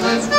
Let's go.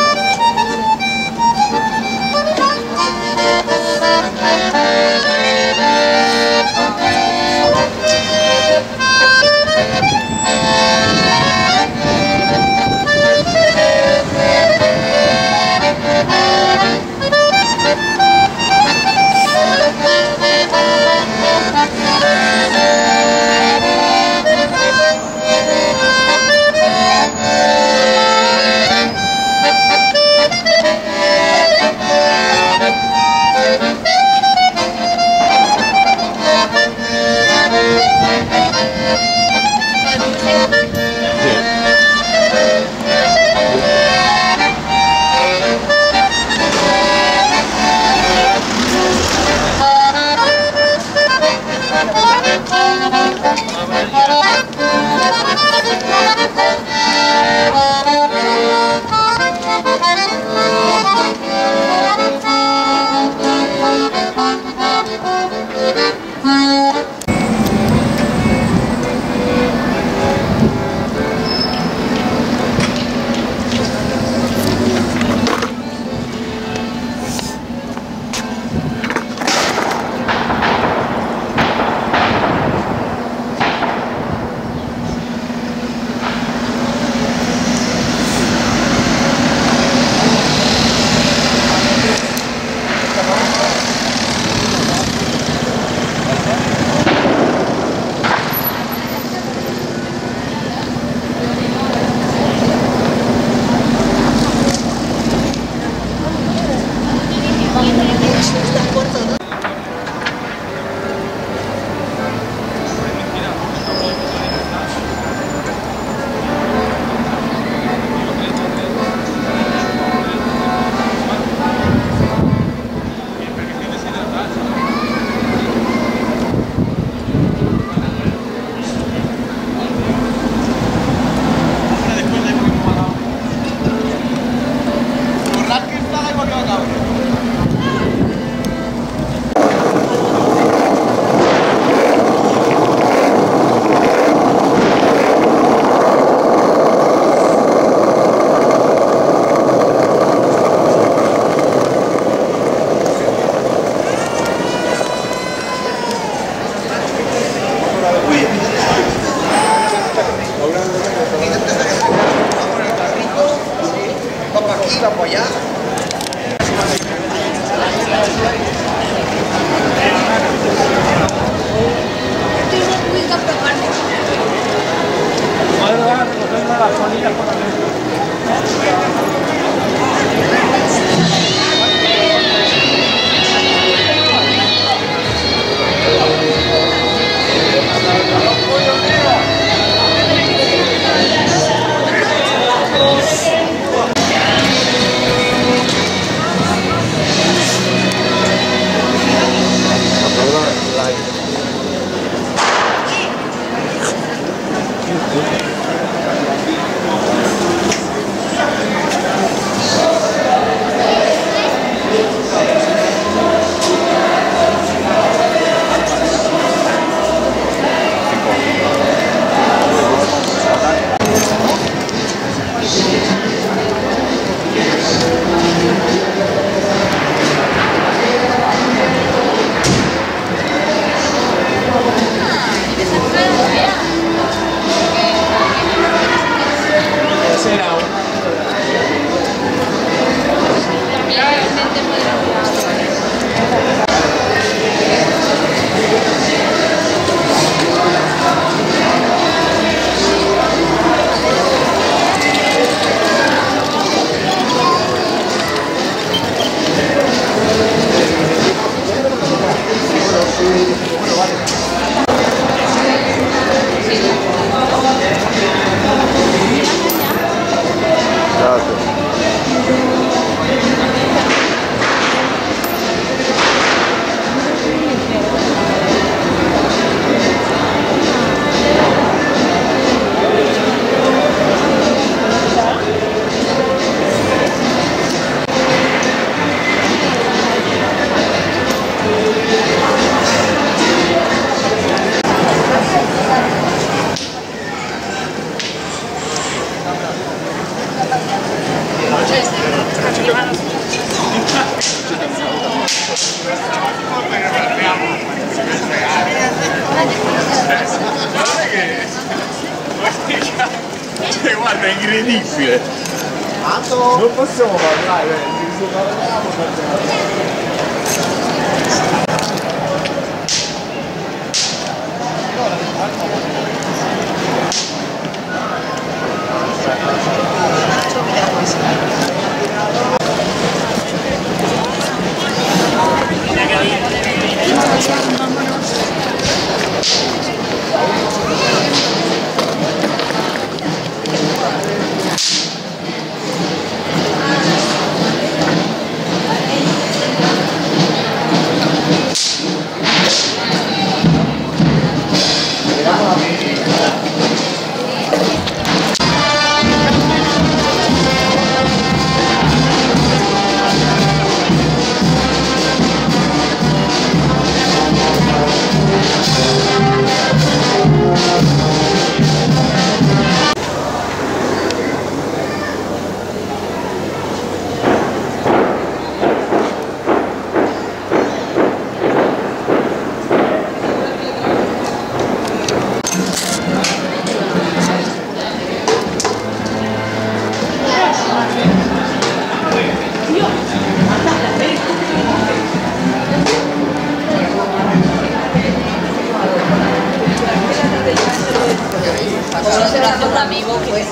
Conocer a un amigo pues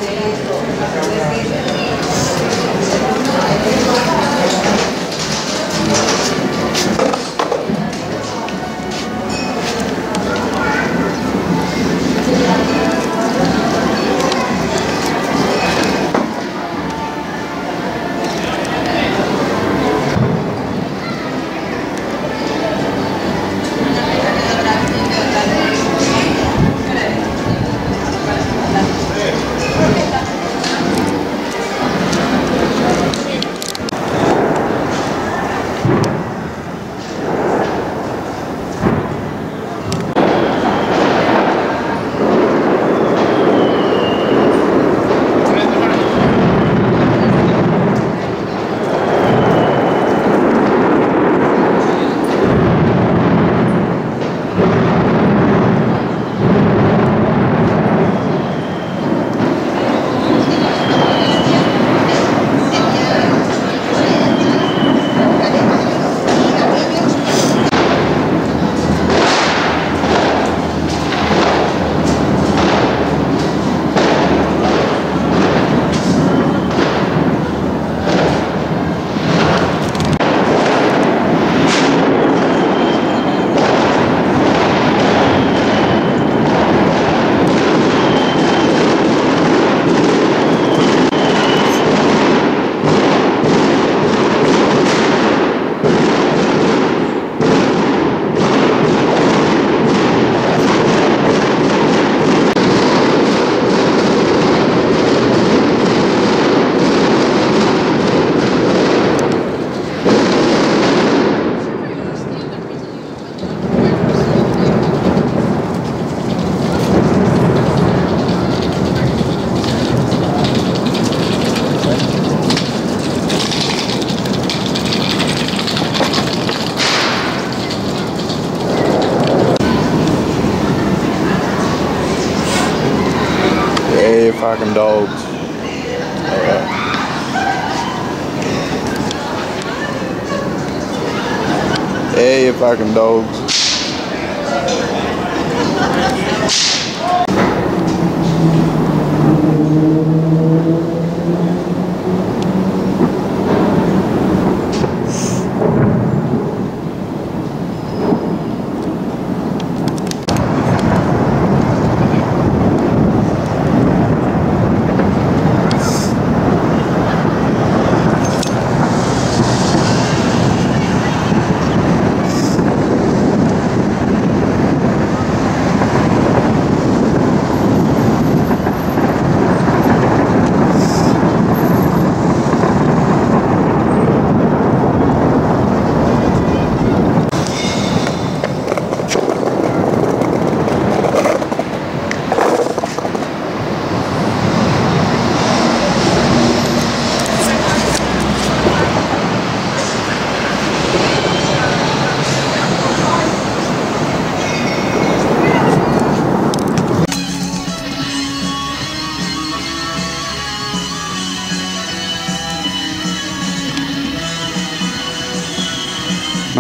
Hey, you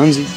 Jonesy.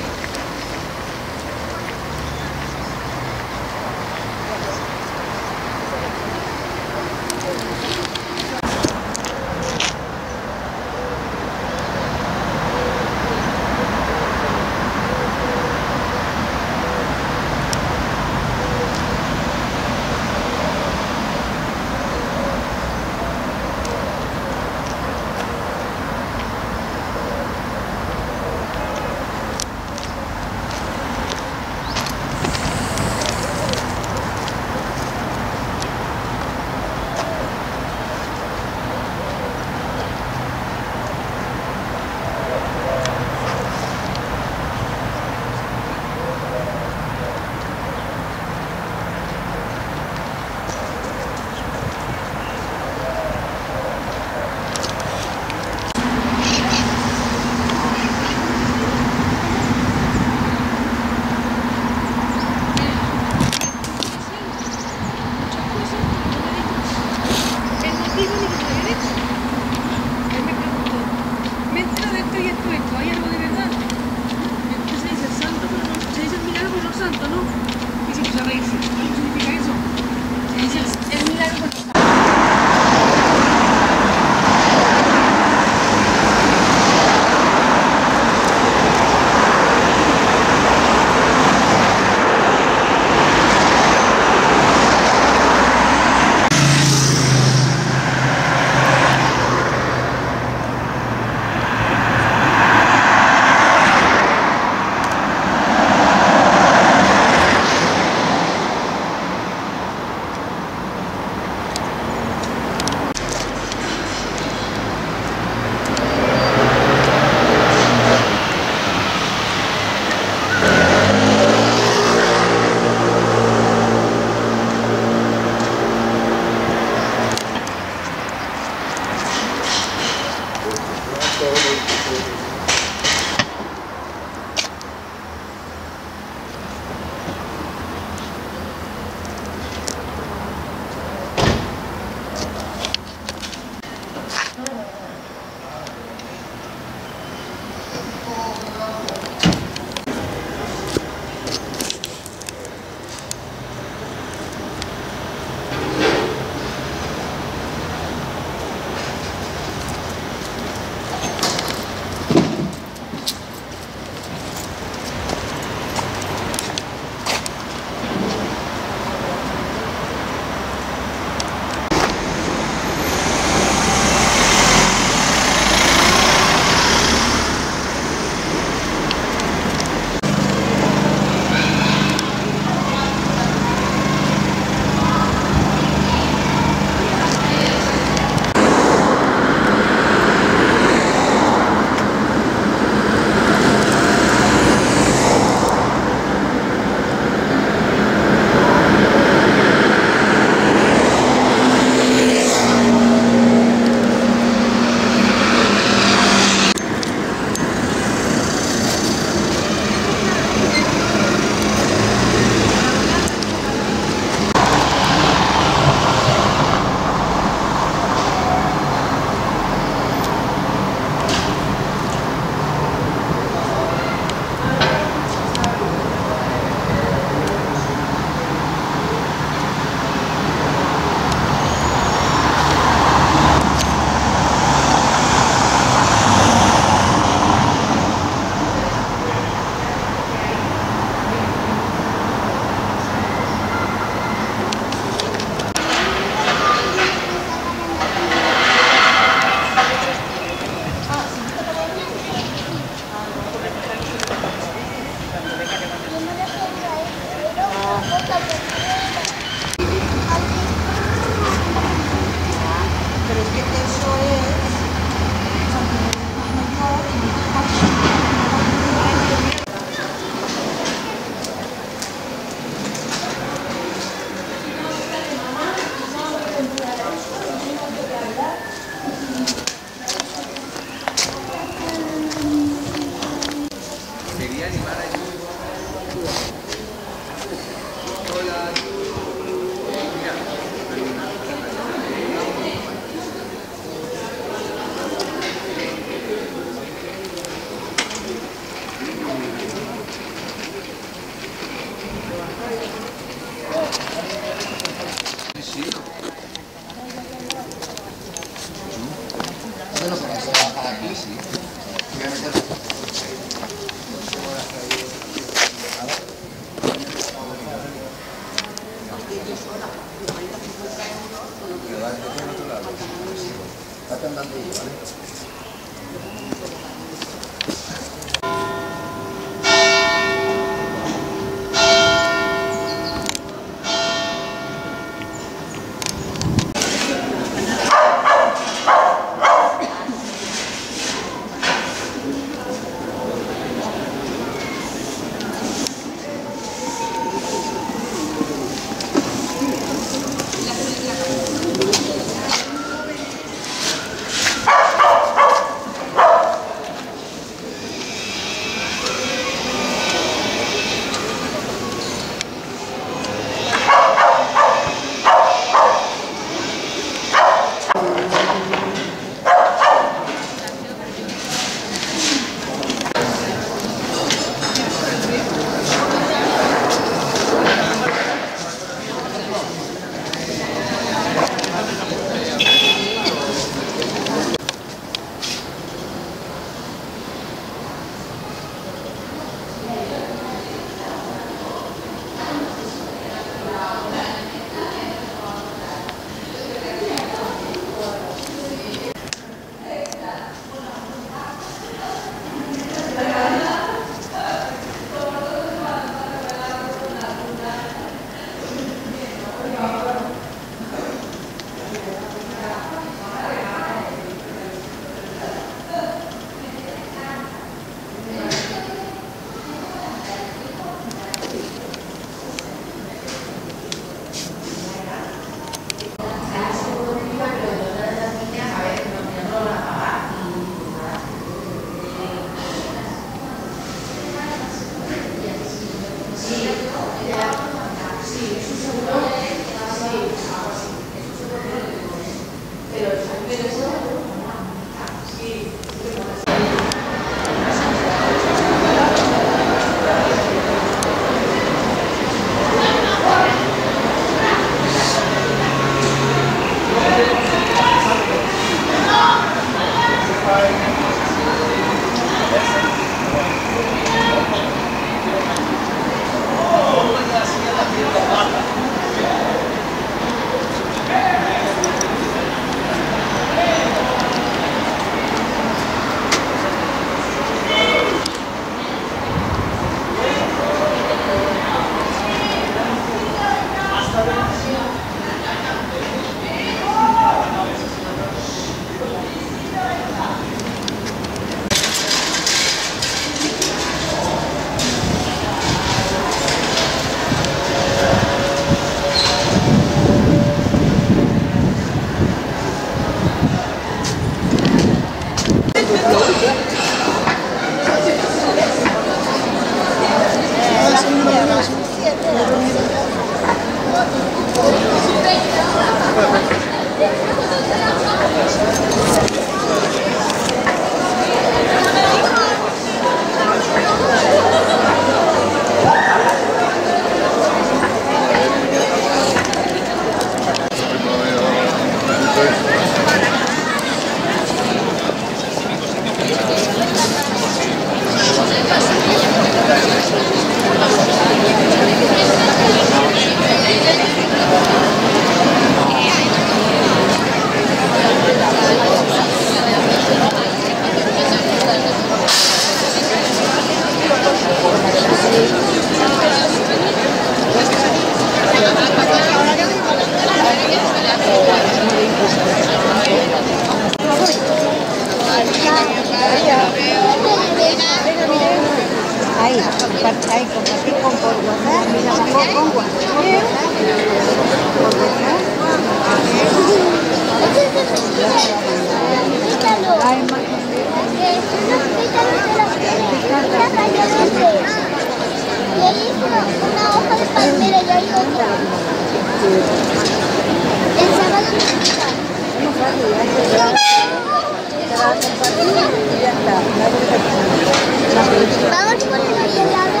Vamos por el helado.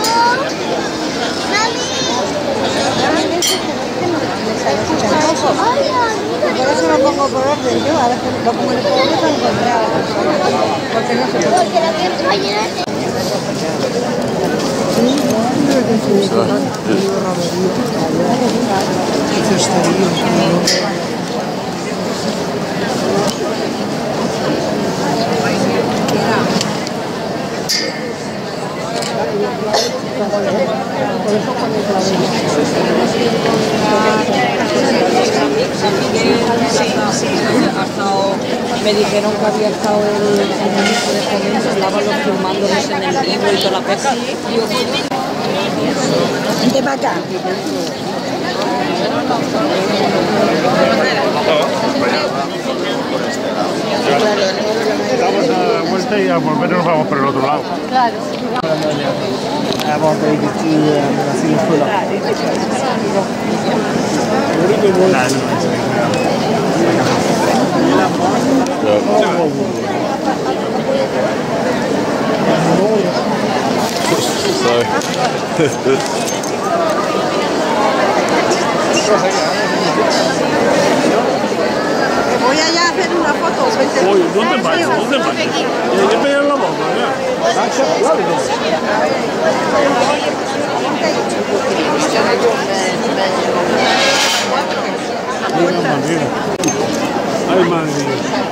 Mami. Por eso lo pongo por orden yo, a lo pongo el pobre para encontrar. Porque no se puede. Porque la que Me dijeron que había estado el, ministro de Fomento, estaban los filmándolos en el y toda la pesca. Vente para acá. Damos la vuelta y a volver nos vamos por el otro lado. Voy allá a hacer una foto. Oye, ¿dónde vas? ¿Dónde vas? Tienes que pegar la. Mira, mira. Ay, madre mía.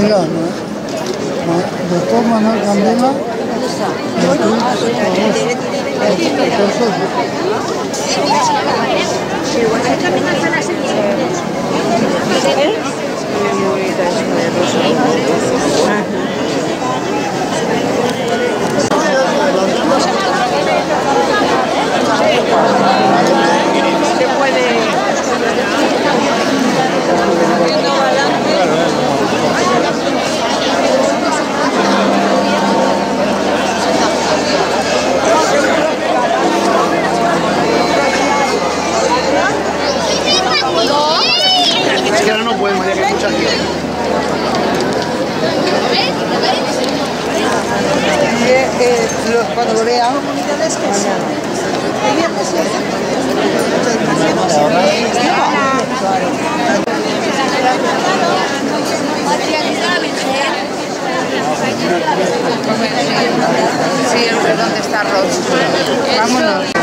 Mira, doctor Manuel Candela, Es que cuando lo vea. Mañana. Sí, ¿dónde está Ross? Vámonos.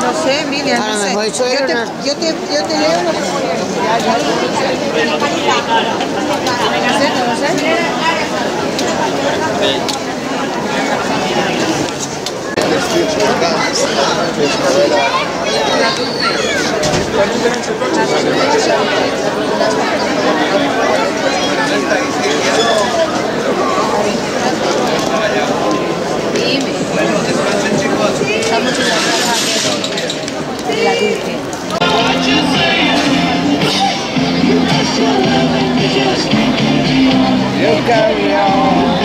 No sé, Miriam, no sé. Yo te, yo te, yo te leo lo que pone No sé, no lo sé. You carry on.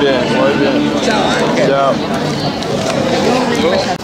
bien, muy bien. Ciao. Ciao.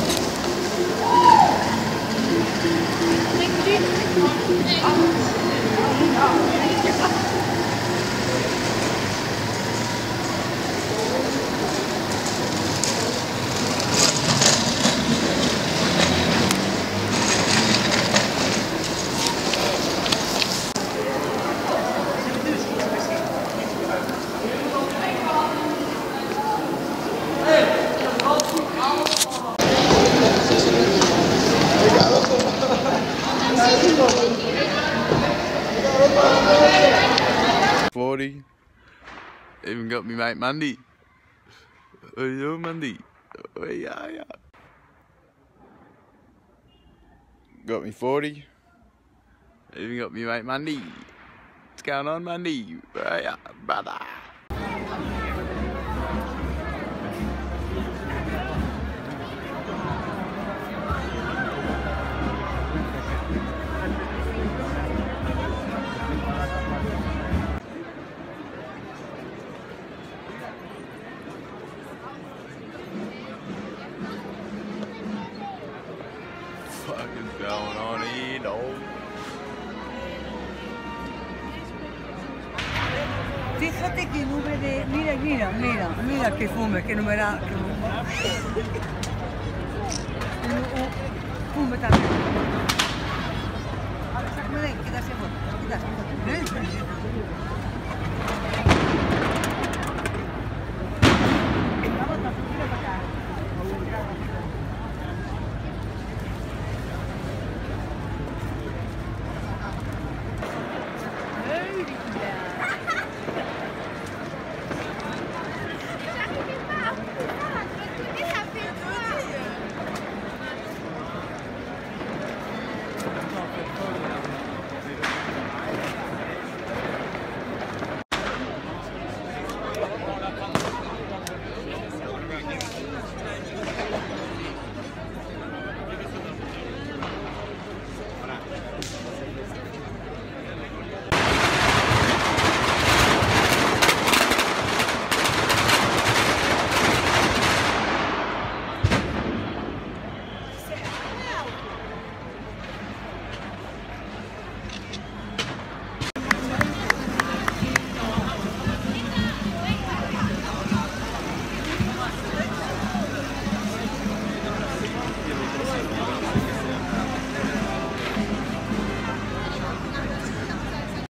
Mandy. You Mandy. Yeah, yeah. Got me 40. Even got me mate Mandy. What's going on, Mandy? Yeah, brother. não era. Que não... O Pumba está